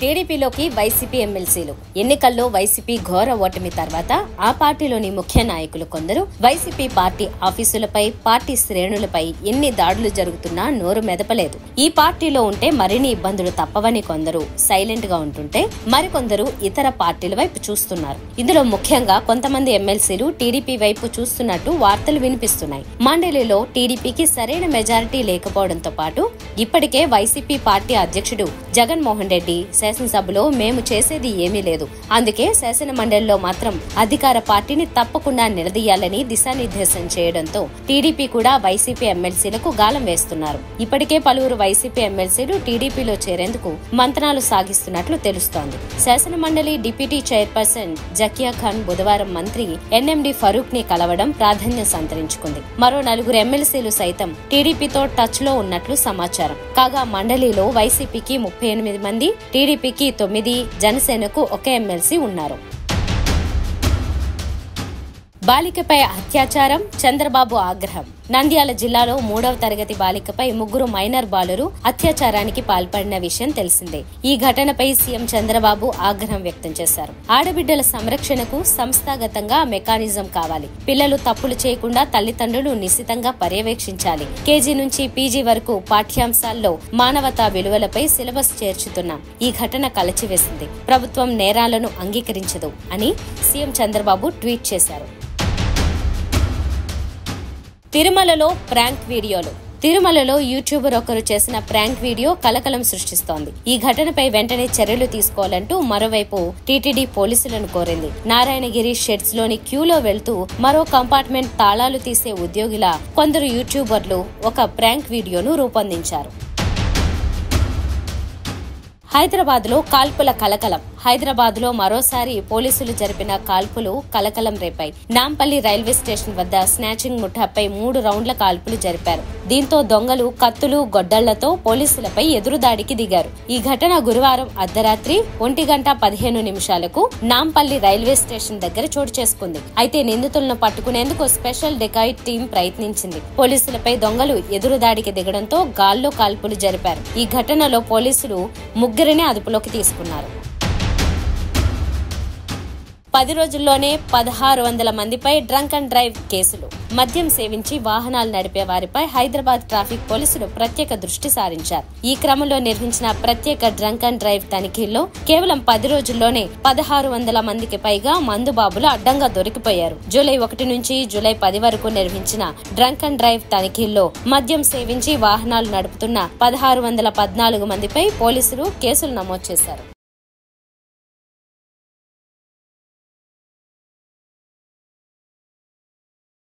టీడీపీలోకి వైసీపీ ఎమ్మెల్సీలు. ఎన్నికల్లో వైసీపీ ఘోర ఓటమి తర్వాత ఆ పార్టీలోని ముఖ్య నాయకులు కొందరు వైసీపీ పార్టీ ఆఫీసులపై పార్టీ శ్రేణులపై ఎన్ని దాడులు జరుగుతున్నా నోరు మెదపలేదు. ఈ పార్టీలో ఉంటే మరిన్ని ఇబ్బందులు తప్పవని కొందరు సైలెంట్గా ఉంటుంటే మరికొందరు ఇతర పార్టీల వైపు చూస్తున్నారు. ఇందులో ముఖ్యంగా కొంతమంది ఎమ్మెల్సీలు టీడీపీ వైపు చూస్తున్నట్టు వార్తలు వినిపిస్తున్నాయి. మండలిలో టీడీపీకి సరైన మెజారిటీ లేకపోవడంతో పాటు ఇప్పటికే వైసీపీ పార్టీ అధ్యక్షుడు జగన్మోహన్ రెడ్డి శాసనసభలో మేము చేసేది ఏమీ లేదు. అందుకే శాసన మండలిలో మాత్రం అధికార పార్టీని తప్పకుండా నిలదీయాలని దిశానిర్దేశం చేయడంతో టీడీపీ కూడా వైసీపీ ఎమ్మెల్సీలకు గాలం వేస్తున్నారు. ఇప్పటికే పలువురు వైసీపీ ఎమ్మెల్సీలు టీడీపీలో చేరేందుకు మంతనాలు సాగిస్తున్నట్లు తెలుస్తోంది. శాసన మండలి డిప్యూటీ చైర్పర్సన్ జకియా ఖాన్ బుధవారం మంత్రి ఎన్ఎండి ఫరూక్ని కలవడం ప్రాధాన్యం సంతరించుకుంది. మరో నలుగురు ఎమ్మెల్సీలు సైతం టీడీపీతో టచ్లో ఉన్నట్లు సమాచారం. కాగా మండలిలో వైసీపీకి ముప్పై ఎనిమిది మంది టీడీపీకి తొమ్మిది జనసేనకు ఒక ఎమ్మెల్సీ ఉన్నారు. బాలికపై అత్యాచారం చంద్రబాబు ఆగ్రహం. నంద్యాల జిల్లాలో మూడవ తరగతి బాలికపై ముగ్గురు మైనర్ బాలురు అత్యాచారానికి పాల్పడిన విషయం తెలిసిందే. ఈ ఘటనపై సీఎం చంద్రబాబు ఆగ్రహం వ్యక్తం చేశారు. ఆడబిడ్డల సంరక్షణకు సంస్థాగతంగా మెకానిజం కావాలి. పిల్లలు తప్పులు చేయకుండా తల్లిదండ్రులు నిశితంగా పర్యవేక్షించాలి. కేజీ నుంచి పీజీ వరకు పాఠ్యాంశాల్లో మానవతా విలువలపై సిలబస్ చేర్చుతున్నాం. ఈ ఘటన కలచివేసింది. ప్రభుత్వం నేరాలను అంగీకరించదు అని సీఎం చంద్రబాబు ట్వీట్ చేశారు. తిరుమలలో ప్రాంక్ వీడియోలు. తిరుమలలో యూట్యూబర్ ఒకరు చేసిన ప్రాంక్ వీడియో కలకలం సృష్టిస్తోంది. ఈ ఘటనపై వెంటనే చర్యలు తీసుకోవాలంటూ మరోవైపు టీటీడీ పోలీసులను కోరింది. నారాయణగిరి షెడ్స్లోని క్యూలో వెళ్తూ మరో కంపార్ట్మెంట్ తాళాలు తీసే ఉద్యోగిలా కొందరు యూట్యూబర్లు ఒక ప్రాంక్ వీడియోను రూపొందించారు. హైదరాబాద్లో కాల్పుల కలకలం. హైదరాబాద్లో మరోసారి పోలీసులు జరిపిన కాల్పులు కలకలం రేపాయి. నాంపల్లి రైల్వే స్టేషన్ వద్ద స్నాచింగ్ ముఠాపై మూడు రౌండ్ల కాల్పులు జరిపారు. దీంతో దొంగలు కత్తులు గొడ్డళ్ళతో పోలీసులపై ఎదురుదాడికి దిగారు. ఈ ఘటన గురువారం అర్ధరాత్రి ఒంటి గంట పదిహేను నిమిషాలకు నాంపల్లి రైల్వే స్టేషన్ దగ్గర చోటు చేసుకుంది. అయితే నిందితులను పట్టుకునేందుకు స్పెషల్ డెకాయిట్ టీం ప్రయత్నించింది. పోలీసులపై దొంగలు ఎదురుదాడికి దిగడంతో గాల్లో కాల్పులు జరిపారు. ఈ ఘటనలో పోలీసులు ముగ్గురిని అదుపులోకి తీసుకున్నారు. పది రోజుల్లోనే పదహారు వందల మందిపై డ్రంక్ అండ్ డ్రైవ్ కేసులు. మద్యం సేవించి వాహనాలు నడిపే వారిపై హైదరాబాద్ ట్రాఫిక్ పోలీసులు ప్రత్యేక దృష్టి సారించారు. ఈ క్రమంలో నిర్వహించిన ప్రత్యేక డ్రంక్ అండ్ డ్రైవ్ తనిఖీల్లో కేవలం పది రోజుల్లోనే పదహారు వందల మందికి పైగా మందుబాబులు అడ్డంగా దొరికిపోయారు. జూలై ఒకటి నుంచి జూలై పది వరకు నిర్వహించిన డ్రంక్ అండ్ డ్రైవ్ తనిఖీల్లో మద్యం సేవించి వాహనాలు నడుపుతున్న పదహారు వందల పద్నాలుగు మందిపై పోలీసులు కేసులు నమోదు చేశారు.